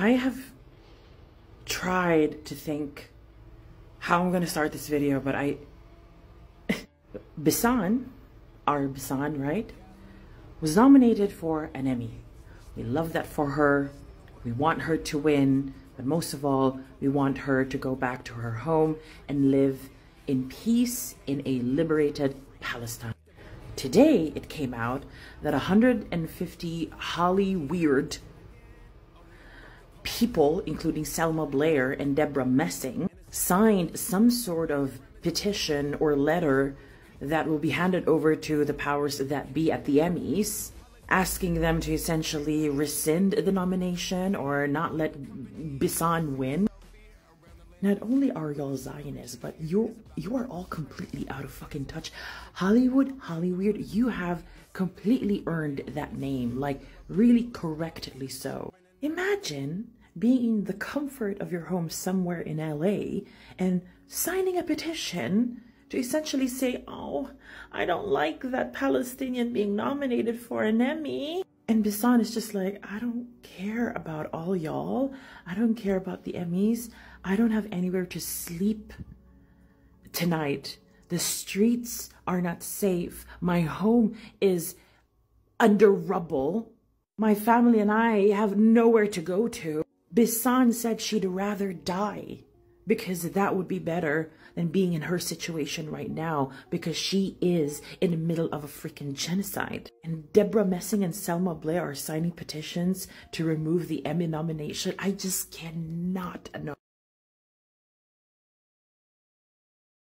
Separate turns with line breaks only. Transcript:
I have tried to think how I'm going to start this video, but I. Bisan, our Bisan, right, was nominated for an Emmy. We love that for her. We want her to win, but most of all, we want her to go back to her home and live in peace in a liberated Palestine. Today, it came out that 150 Hollyweird people, including Selma Blair and Deborah Messing, signed some sort of petition or letter that will be handed over to the powers that be at the Emmys, asking them to essentially rescind the nomination or not let Bisan win. Not only are y'all Zionists, but you you are all completely out of fucking touch. Hollywood, Hollyweird, you have completely earned that name, like really correctly so. Imagine being in the comfort of your home somewhere in LA and signing a petition to essentially say, oh, I don't like that Palestinian being nominated for an Emmy. And Bisan is just like, I don't care about all y'all. I don't care about the Emmys. I don't have anywhere to sleep tonight. The streets are not safe. My home is under rubble. My family and I have nowhere to go to. Bisan said she'd rather die because that would be better than being in her situation right now because she is in the middle of a freaking genocide. And Debra Messing and Selma Blair are signing petitions to remove the Emmy nomination. I just cannot.